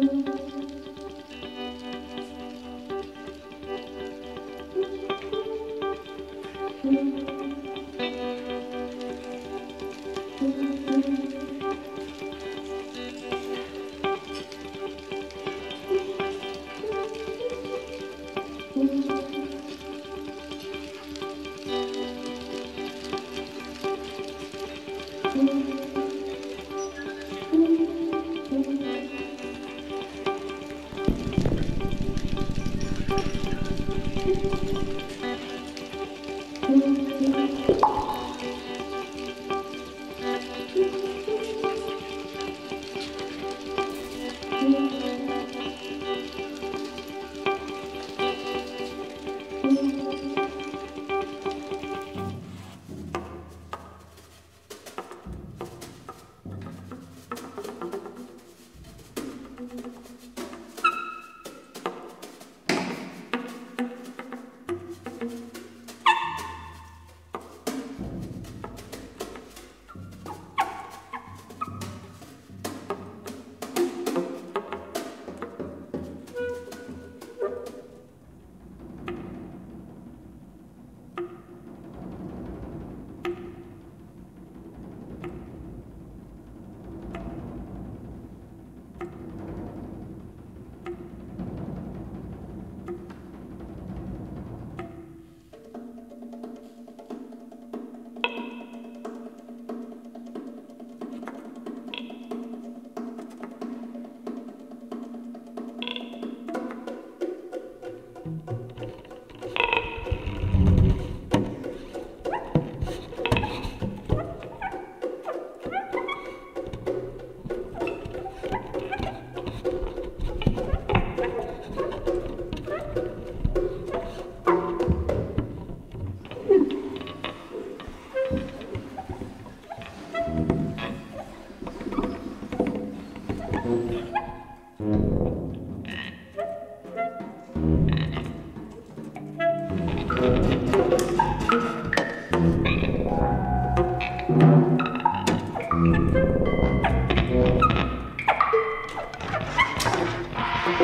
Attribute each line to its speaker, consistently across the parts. Speaker 1: Música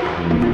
Speaker 1: Thank you.